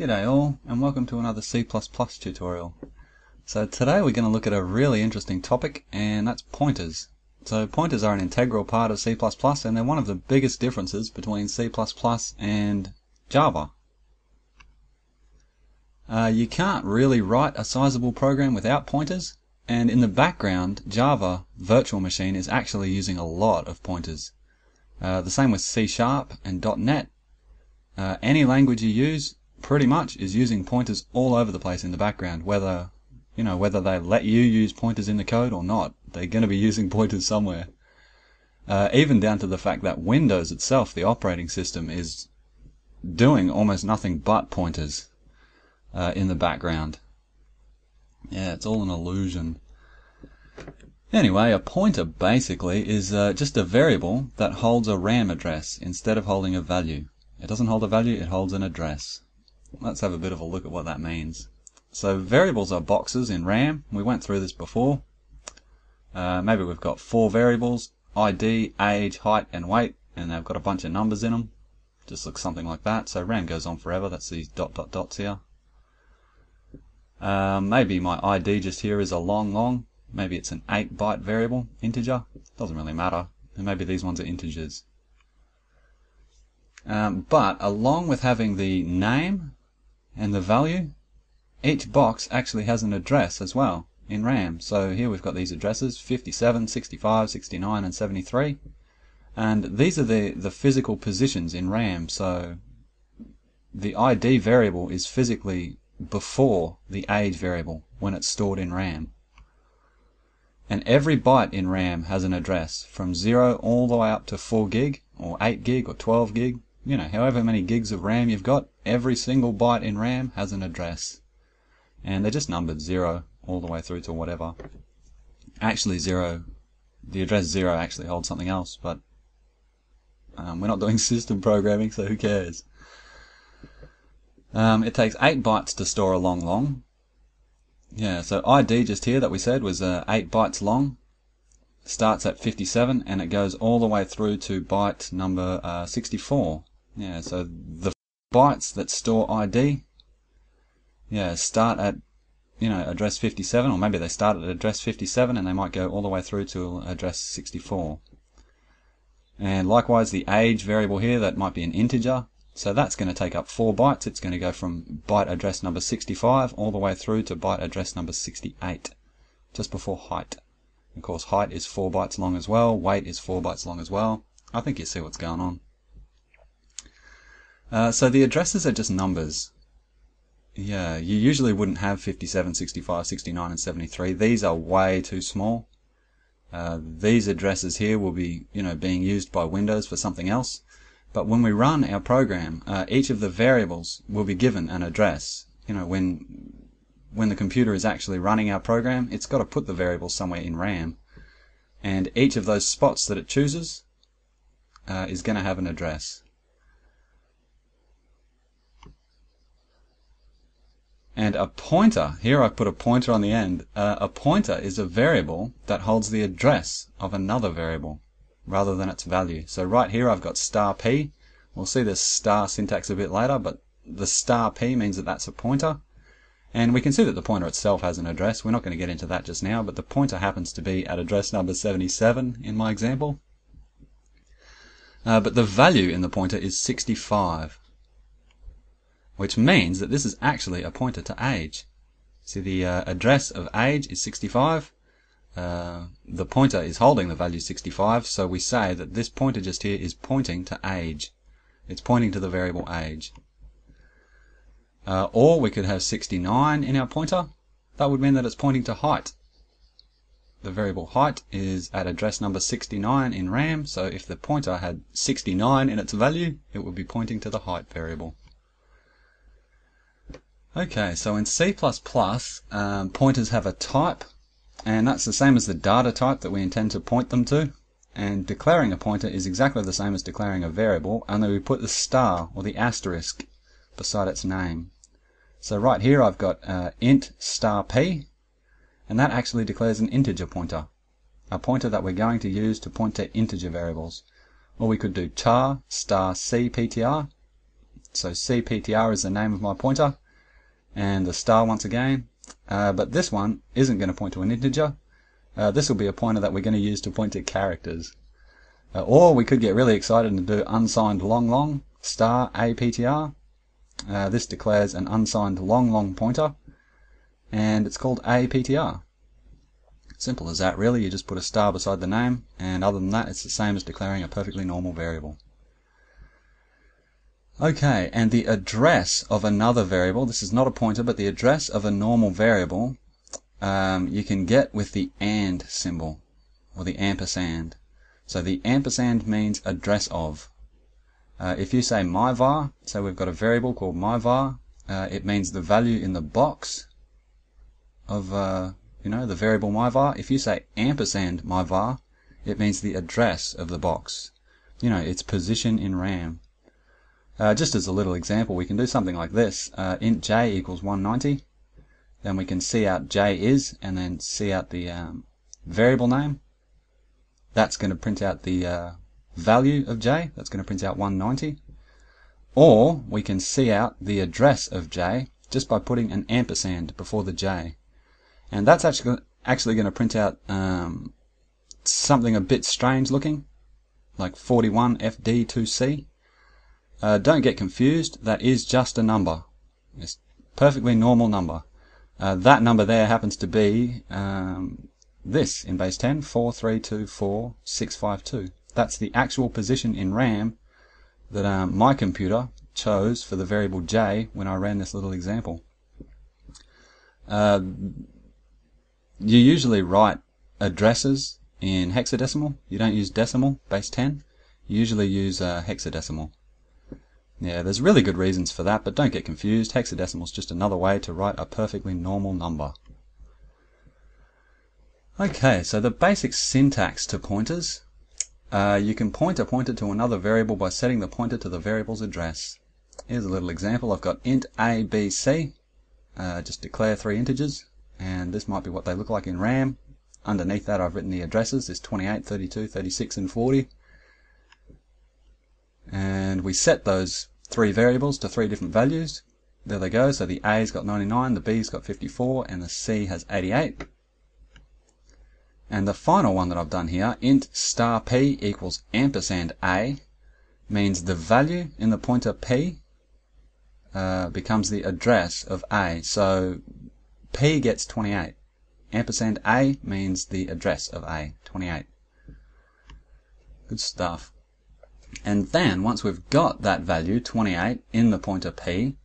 G'day all and welcome to another C++ tutorial. So today we're going to look at a really interesting topic and that's pointers. So pointers are an integral part of C++ and they're one of the biggest differences between C++ and Java. Uh, you can't really write a sizable program without pointers and in the background Java Virtual Machine is actually using a lot of pointers. Uh, the same with C Sharp and .NET. Uh, any language you use pretty much is using pointers all over the place in the background, whether you know whether they let you use pointers in the code or not. They're going to be using pointers somewhere. Uh, even down to the fact that Windows itself, the operating system, is doing almost nothing but pointers uh, in the background. Yeah, it's all an illusion. Anyway, a pointer basically is uh, just a variable that holds a RAM address instead of holding a value. It doesn't hold a value, it holds an address. Let's have a bit of a look at what that means. So variables are boxes in RAM. We went through this before. Uh, maybe we've got four variables, ID, age, height, and weight, and they've got a bunch of numbers in them. Just looks something like that. So RAM goes on forever. That's these dot dot dots here. Um, maybe my ID just here is a long long. Maybe it's an 8 byte variable, integer. Doesn't really matter. And maybe these ones are integers. Um, but along with having the name and the value, each box actually has an address as well in RAM. So here we've got these addresses 57, 65, 69 and 73 and these are the, the physical positions in RAM so the ID variable is physically before the age variable when it's stored in RAM. And every byte in RAM has an address from 0 all the way up to 4 gig or 8 gig or 12 gig you know, however many gigs of RAM you've got, every single byte in RAM has an address. And they're just numbered 0 all the way through to whatever. Actually 0, the address 0 actually holds something else, but um, we're not doing system programming, so who cares? Um, it takes 8 bytes to store a long long. Yeah, so ID just here that we said was uh, 8 bytes long starts at 57 and it goes all the way through to byte number uh, 64. Yeah, so the bytes that store ID, yeah, start at, you know, address 57, or maybe they start at address 57 and they might go all the way through to address 64. And likewise, the age variable here, that might be an integer. So that's going to take up 4 bytes. It's going to go from byte address number 65 all the way through to byte address number 68, just before height. Of course, height is 4 bytes long as well, weight is 4 bytes long as well. I think you see what's going on. Uh, so the addresses are just numbers. Yeah, you usually wouldn't have 57, 65, 69 and 73. These are way too small. Uh, these addresses here will be, you know, being used by Windows for something else. But when we run our program, uh, each of the variables will be given an address. You know, when when the computer is actually running our program, it's got to put the variable somewhere in RAM. And each of those spots that it chooses uh, is going to have an address. And a pointer, here I put a pointer on the end, uh, a pointer is a variable that holds the address of another variable rather than its value. So right here I've got star p. We'll see this star syntax a bit later, but the star p means that that's a pointer. And we can see that the pointer itself has an address. We're not going to get into that just now, but the pointer happens to be at address number 77 in my example. Uh, but the value in the pointer is 65 which means that this is actually a pointer to age. See the uh, address of age is 65. Uh, the pointer is holding the value 65, so we say that this pointer just here is pointing to age. It's pointing to the variable age. Uh, or we could have 69 in our pointer. That would mean that it's pointing to height. The variable height is at address number 69 in RAM, so if the pointer had 69 in its value, it would be pointing to the height variable. Okay, so in C++, um, pointers have a type, and that's the same as the data type that we intend to point them to. And declaring a pointer is exactly the same as declaring a variable, only we put the star or the asterisk beside its name. So right here I've got uh, int star p, and that actually declares an integer pointer, a pointer that we're going to use to point to integer variables. Or we could do char star c ptr, So CPTR is the name of my pointer, and the star once again. Uh, but this one isn't going to point to an integer. Uh, this will be a pointer that we're going to use to point to characters. Uh, or we could get really excited and do unsigned long long star APTR. Uh, this declares an unsigned long long pointer, and it's called APTR. Simple as that really, you just put a star beside the name, and other than that it's the same as declaring a perfectly normal variable. Okay, and the address of another variable, this is not a pointer, but the address of a normal variable, um, you can get with the AND symbol, or the ampersand. So the ampersand means address of. Uh, if you say myvar, so we've got a variable called myvar, uh, it means the value in the box of uh, you know, the variable myvar, if you say ampersand myvar, it means the address of the box. You know, its position in RAM. Uh, just as a little example, we can do something like this. Uh, int j equals 190. Then we can cout j is, and then cout the um, variable name. That's going to print out the uh, value of j. That's going to print out 190. Or we can cout the address of j just by putting an ampersand before the j. And that's actually actually going to print out um, something a bit strange looking, like 41FD2C. Uh, don't get confused, that is just a number. It's a perfectly normal number. Uh, that number there happens to be um, this in base 10, 4324652. That's the actual position in RAM that um, my computer chose for the variable j when I ran this little example. Uh, you usually write addresses in hexadecimal. You don't use decimal, base 10. You usually use uh, hexadecimal. Yeah, there's really good reasons for that, but don't get confused. Hexadecimal is just another way to write a perfectly normal number. Okay, so the basic syntax to pointers. Uh, you can point a pointer to another variable by setting the pointer to the variable's address. Here's a little example. I've got int a, b, c. Uh, just declare three integers and this might be what they look like in RAM. Underneath that I've written the addresses, there's 28, 32, 36 and 40. And we set those three variables to three different values. There they go, so the A's got 99, the B's got 54, and the C has 88. And the final one that I've done here, int star p equals ampersand a, means the value in the pointer p uh, becomes the address of a. So P gets 28. Ampersand A means the address of A, 28. Good stuff. And then, once we've got that value, 28, in the pointer P,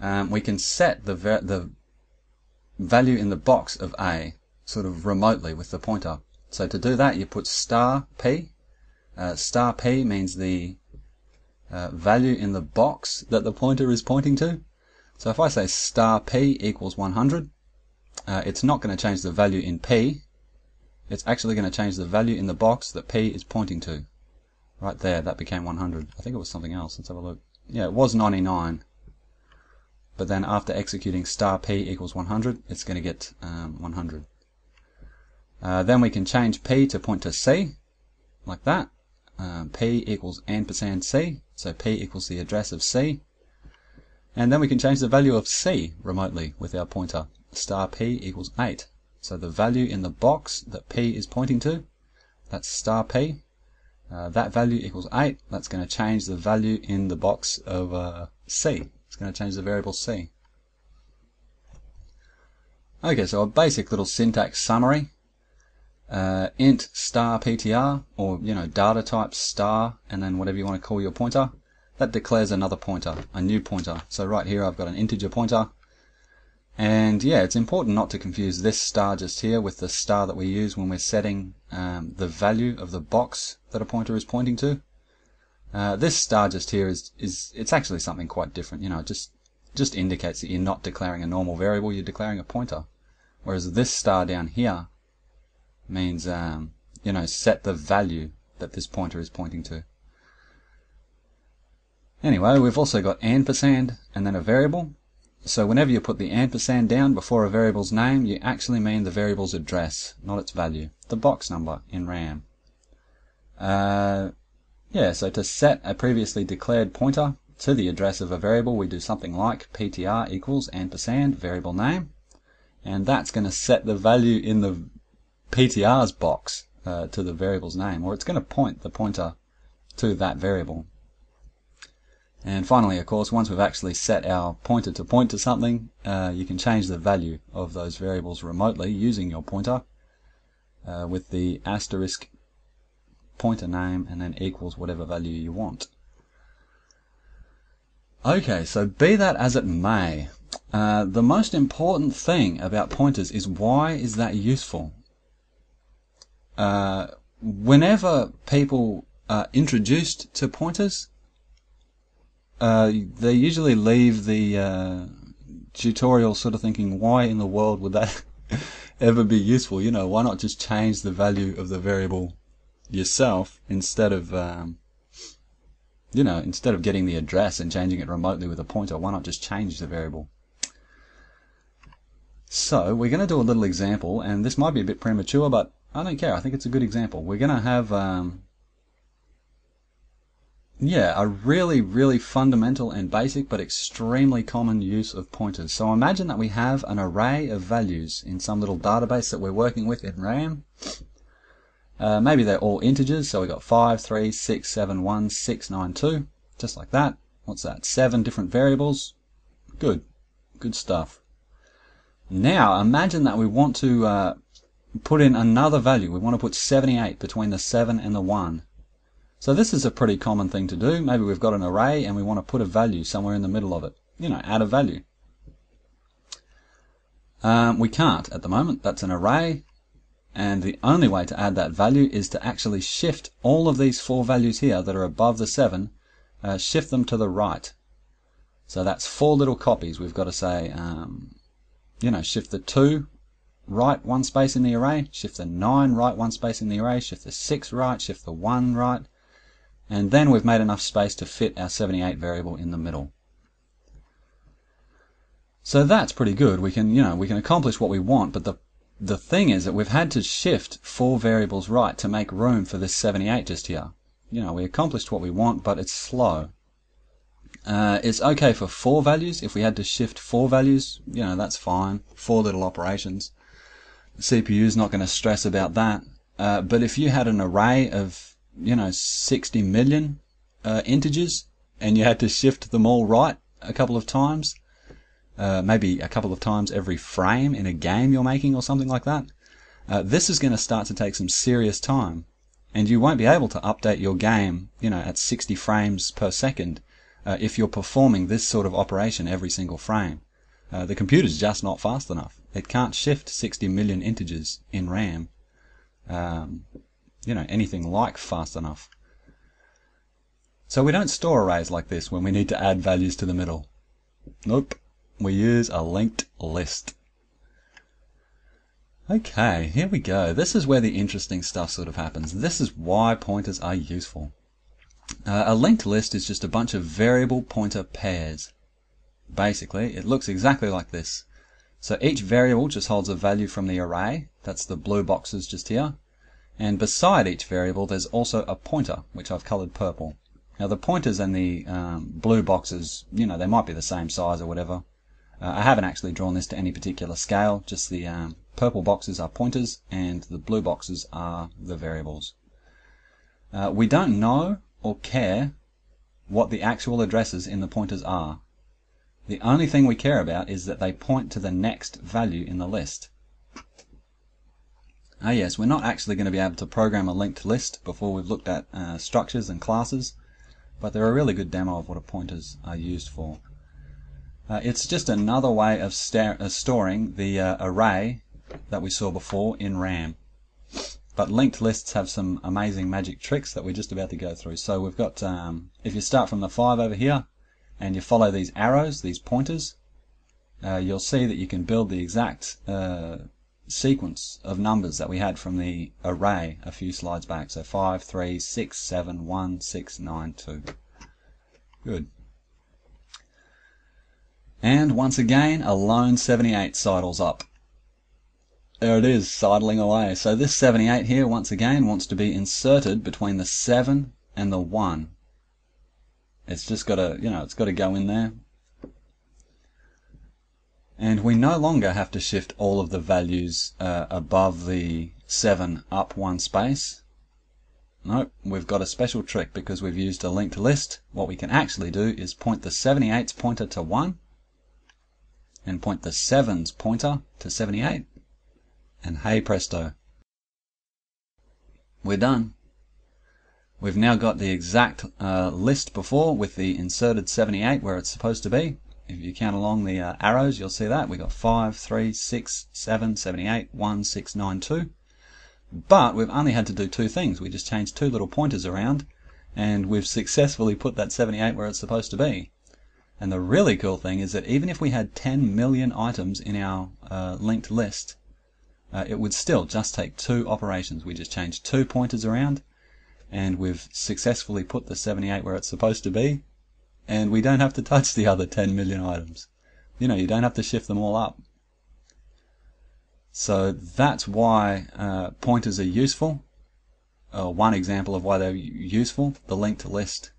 um, we can set the, the value in the box of A, sort of remotely with the pointer. So to do that, you put star P. Uh, star P means the uh, value in the box that the pointer is pointing to. So if I say star P equals 100, uh, it's not going to change the value in P. It's actually going to change the value in the box that P is pointing to. Right there, that became 100. I think it was something else. Let's have a look. Yeah, it was 99. But then after executing star P equals 100, it's going to get um, 100. Uh, then we can change P to point to C, like that. Um, P equals ampersand C, so P equals the address of C. And then we can change the value of C remotely with our pointer star p equals 8. So the value in the box that p is pointing to, that's star p. Uh, that value equals 8. That's going to change the value in the box of uh, c. It's going to change the variable c. Okay, so a basic little syntax summary. Uh, int star ptr, or you know data type star, and then whatever you want to call your pointer, that declares another pointer, a new pointer. So right here I've got an integer pointer, and yeah, it's important not to confuse this star just here with the star that we use when we're setting um, the value of the box that a pointer is pointing to. Uh, this star just here is, is it's actually something quite different. You know, it just just indicates that you're not declaring a normal variable, you're declaring a pointer. Whereas this star down here means, um, you know, set the value that this pointer is pointing to. Anyway, we've also got ampersand and then a variable. So whenever you put the ampersand down before a variable's name, you actually mean the variable's address, not its value, the box number in RAM. Uh, yeah, so to set a previously declared pointer, to the address of a variable, we do something like ptr equals ampersand variable name, and that's going to set the value in the ptr's box uh, to the variable's name, or it's going to point the pointer to that variable. And finally, of course, once we've actually set our pointer to point to something, uh, you can change the value of those variables remotely using your pointer uh, with the asterisk pointer name and then equals whatever value you want. Okay, so be that as it may, uh, the most important thing about pointers is why is that useful? Uh, whenever people are introduced to pointers, uh, they usually leave the uh, tutorial sort of thinking, why in the world would that ever be useful? You know, why not just change the value of the variable yourself instead of, um, you know, instead of getting the address and changing it remotely with a pointer, why not just change the variable? So we're going to do a little example, and this might be a bit premature, but I don't care. I think it's a good example. We're going to have um, yeah, a really, really fundamental and basic but extremely common use of pointers. So imagine that we have an array of values in some little database that we're working with in RAM. Uh, maybe they're all integers, so we've got 5, 3, 6, 7, 1, 6, 9, 2, just like that. What's that? Seven different variables. Good. Good stuff. Now, imagine that we want to uh, put in another value. We want to put 78 between the 7 and the 1. So this is a pretty common thing to do. Maybe we've got an array and we want to put a value somewhere in the middle of it. You know, add a value. Um, we can't at the moment. That's an array. And the only way to add that value is to actually shift all of these four values here that are above the 7, uh, shift them to the right. So that's four little copies. We've got to say, um, you know, shift the 2 right one space in the array, shift the 9 right one space in the array, shift the 6 right, shift the 1 right, and then we've made enough space to fit our 78 variable in the middle. So that's pretty good. We can, you know, we can accomplish what we want, but the the thing is that we've had to shift four variables right to make room for this 78 just here. You know, we accomplished what we want, but it's slow. Uh, it's okay for four values. If we had to shift four values, you know, that's fine. Four little operations. The CPU is not going to stress about that. Uh, but if you had an array of you know, 60 million uh, integers and you had to shift them all right a couple of times, uh, maybe a couple of times every frame in a game you're making or something like that, uh, this is going to start to take some serious time. And you won't be able to update your game, you know, at 60 frames per second uh, if you're performing this sort of operation every single frame. Uh, the computer's just not fast enough. It can't shift 60 million integers in RAM. Um, you know, anything like fast enough. So we don't store arrays like this when we need to add values to the middle. Nope. We use a linked list. Okay, here we go. This is where the interesting stuff sort of happens. This is why pointers are useful. Uh, a linked list is just a bunch of variable pointer pairs. Basically, it looks exactly like this. So each variable just holds a value from the array. That's the blue boxes just here. And beside each variable there's also a pointer, which I've colored purple. Now the pointers and the um, blue boxes, you know, they might be the same size or whatever. Uh, I haven't actually drawn this to any particular scale, just the um, purple boxes are pointers and the blue boxes are the variables. Uh, we don't know or care what the actual addresses in the pointers are. The only thing we care about is that they point to the next value in the list. Ah yes, we're not actually going to be able to program a linked list before we've looked at uh, structures and classes, but they're a really good demo of what a pointers are used for. Uh, it's just another way of uh, storing the uh, array that we saw before in RAM. But linked lists have some amazing magic tricks that we're just about to go through. So we've got, um, if you start from the 5 over here, and you follow these arrows, these pointers, uh, you'll see that you can build the exact uh, sequence of numbers that we had from the array a few slides back. So 5, 3, 6, 7, 1, 6, 9, 2. Good. And once again, a lone 78 sidles up. There it is, sidling away. So this 78 here, once again, wants to be inserted between the 7 and the 1. It's just got to, you know, it's got to go in there. And we no longer have to shift all of the values uh, above the 7 up one space. Nope, we've got a special trick because we've used a linked list. What we can actually do is point the 78's pointer to 1 and point the 7's pointer to 78 and hey presto. We're done. We've now got the exact uh, list before with the inserted 78 where it's supposed to be. If you count along the uh, arrows, you'll see that. We've got 5, 3, 6, 7, 78, 1, 6, 9, 2. But we've only had to do two things. We just changed two little pointers around and we've successfully put that 78 where it's supposed to be. And the really cool thing is that even if we had 10 million items in our uh, linked list, uh, it would still just take two operations. We just changed two pointers around and we've successfully put the 78 where it's supposed to be and we don't have to touch the other 10 million items. You know, you don't have to shift them all up. So that's why uh, pointers are useful. Uh, one example of why they're useful, the linked list.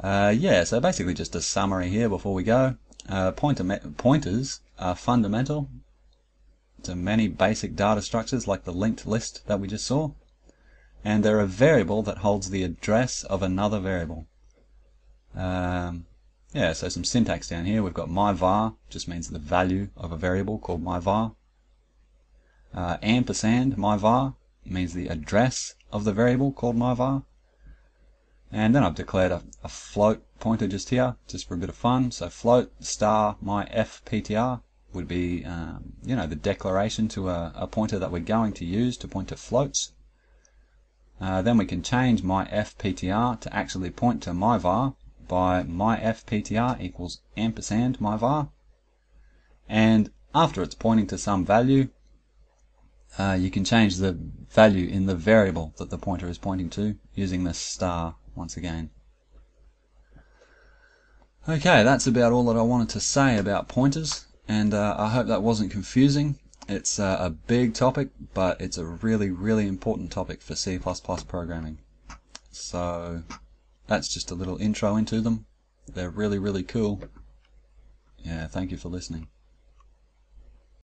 Uh, yeah, so basically just a summary here before we go. Uh, pointer pointers are fundamental to many basic data structures like the linked list that we just saw. And they're a variable that holds the address of another variable. Yeah, so some syntax down here. We've got myvar, just means the value of a variable called myvar. Uh, ampersand myvar means the address of the variable called myvar. And then I've declared a, a, float pointer just here, just for a bit of fun. So float star my fptr would be, um, you know, the declaration to a, a, pointer that we're going to use to point to floats. Uh, then we can change my fptr to actually point to myvar by my fptr equals ampersand myvar. And after it's pointing to some value, uh, you can change the value in the variable that the pointer is pointing to using the star once again. Okay, that's about all that I wanted to say about pointers, and uh, I hope that wasn't confusing. It's uh, a big topic, but it's a really, really important topic for C++ programming. So that's just a little intro into them. They're really, really cool. Yeah, thank you for listening.